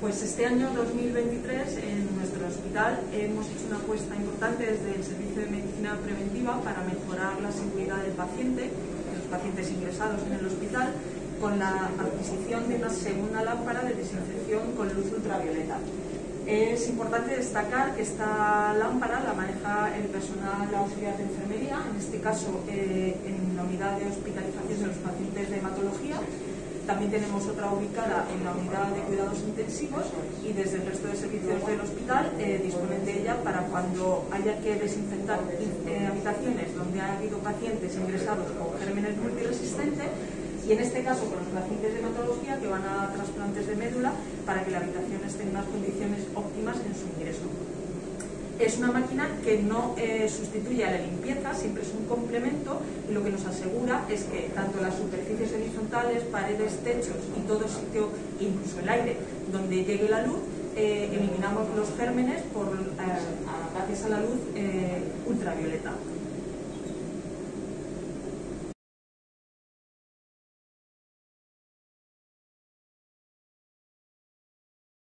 Pues este año 2023 en nuestro hospital hemos hecho una apuesta importante desde el Servicio de Medicina Preventiva para mejorar la seguridad del paciente, de los pacientes ingresados en el hospital, con la adquisición de una segunda lámpara de desinfección con luz ultravioleta. Es importante destacar que esta lámpara la maneja el personal auxiliar de enfermería, en este caso eh, en la unidad de hospitalización de los pacientes. También tenemos otra ubicada en la unidad de cuidados intensivos y desde el resto de servicios del hospital eh, disponen de ella para cuando haya que desinfectar eh, habitaciones donde ha habido pacientes ingresados con gérmenes multiresistentes y en este caso con los pacientes de hematología que van a trasplantes de médula para que la habitación esté en unas condiciones óptimas en su ingreso. Es una máquina que no eh, sustituye a la limpieza, siempre es un complemento y lo que nos asegura es que tanto las superficies horizontales, paredes, techos y todo sitio, incluso el aire, donde llegue la luz, eh, eliminamos los gérmenes por, eh, gracias a la luz ultravioleta.